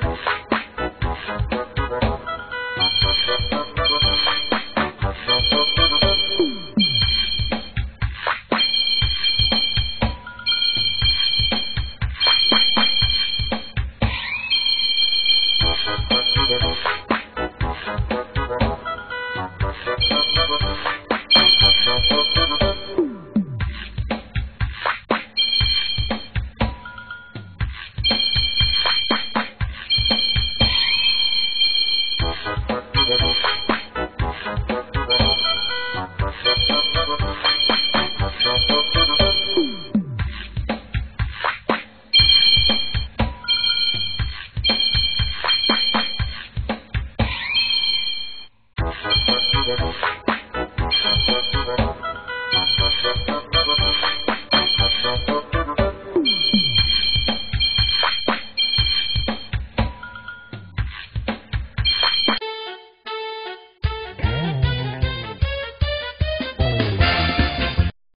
Thank you. Gracias.